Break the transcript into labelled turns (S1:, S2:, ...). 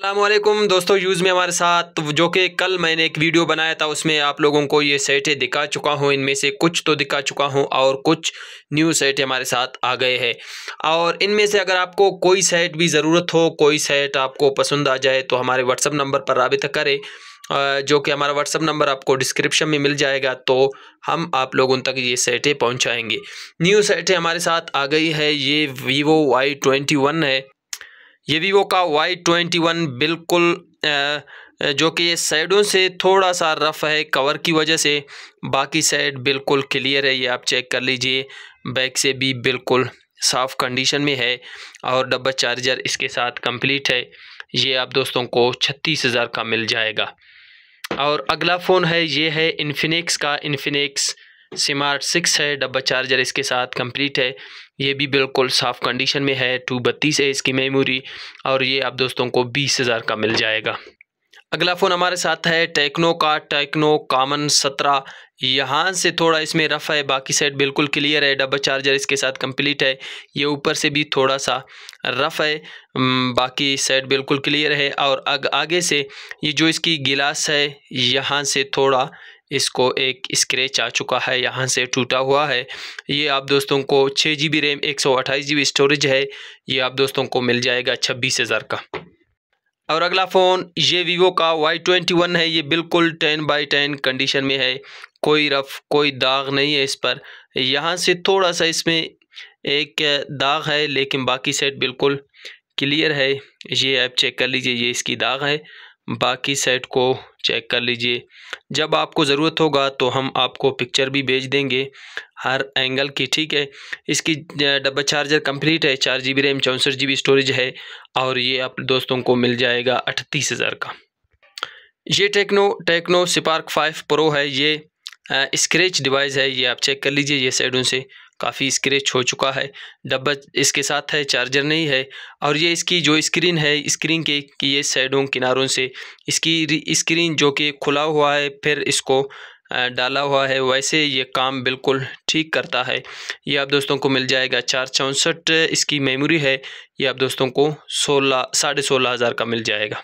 S1: अल्लाम दोस्तों यूज़ में हमारे साथ जो कि कल मैंने एक वीडियो बनाया था, उसमें आप लोगों को ये सेटें दिखा चुका हूँ। इनमें से कुछ तो दिखा चुका हूँ और कुछ न्यू सेट हमारे साथ आ गए हैं। और इनमें से अगर आपको कोई सेट भी ज़रूरत हो, कोई सेट आपको पसंद आ जाए तो हमारे व्हाट्सअप नंबर पर रबता करें। जो कि हमारा व्हाट्सअप नंबर आपको डिस्क्रिप्शन में मिल जाएगा तो हम आप लोगों तक ये सेटें पहुँचाएँगे। न्यू सेटें हमारे साथ आ गई है, ये वीवो वाई ट्वेंटी वन है। ये वीवो का वाई ट्वेंटी वन बिल्कुल जो कि साइडों से थोड़ा सा रफ़ है, कवर की वजह से। बाकी साइड बिल्कुल क्लियर है, ये आप चेक कर लीजिए। बैक से भी बिल्कुल साफ़ कंडीशन में है और डब्बा चार्जर इसके साथ कंप्लीट है। ये आप दोस्तों को छत्तीस हज़ार का मिल जाएगा। और अगला फ़ोन है, ये है इन्फिनिक्स का। इन्फिनिक्स स्मार्ट सिक्स है, डब्बा चार्जर इसके साथ कंप्लीट है। ये भी बिल्कुल साफ़ कंडीशन में है टू बत्तीस है इसकी मेमोरी और ये आप दोस्तों को बीस हज़ार का मिल जाएगा। अगला फ़ोन हमारे साथ है टेक्नो का टेक्नो कामन सत्रह। यहाँ से थोड़ा इसमें रफ़ है, बाकी साइड बिल्कुल क्लियर है डबल चार्जर इसके साथ कंप्लीट है। ये ऊपर से भी थोड़ा सा रफ़ है बाकी साइड बिल्कुल क्लियर है। और अग, आगे से ये जो इसकी गिलास है, यहाँ से थोड़ा इसको एक स्क्रैच आ चुका है, यहाँ से टूटा हुआ है। ये आप दोस्तों को छः जी बी रैम एक सौ अट्ठाईस जी बी स्टोरेज है। ये आप दोस्तों को मिल जाएगा छब्बीस हज़ार का। और अगला फ़ोन ये वीवो का वाई ट्वेंटी वन है। ये बिल्कुल टेन बाई टेन कंडीशन में है। कोई रफ कोई दाग नहीं है इस पर। यहाँ से थोड़ा सा इसमें एक दाग है, लेकिन बाकी सेट बिल्कुल क्लियर है। ये आप चेक कर लीजिए, ये इसकी दाग है। बाकी सेट को चेक कर लीजिए। जब आपको ज़रूरत होगा तो हम आपको पिक्चर भी भेज देंगे। हर एंगल की, ठीक है? इसकी डब्बा चार्जर कंप्लीट है, चार जी बी रैम, चौंसठ जी बी स्टोरेज है और ये आप दोस्तों को मिल जाएगा अठतीस हज़ार का। ये Tecno Tecno Spark five Pro है, ये स्क्रेच डिवाइस है, ये आप चेक कर लीजिए, ये साइडों से। काफ़ी स्क्रेच हो चुका है। डब्बा इसके साथ है चार्जर नहीं है और ये इसकी जो स्क्रीन है स्क्रीन के कि ये साइडों किनारों से इसकी स्क्रीन जो कि खुला हुआ है, फिर इसको डाला हुआ है, वैसे ये काम बिल्कुल ठीक करता है। ये आप दोस्तों को मिल जाएगा चार चौंसठ, इसकी मेमोरी है, ये आप दोस्तों को सोलह, साढ़े सोलह हज़ार का मिल जाएगा।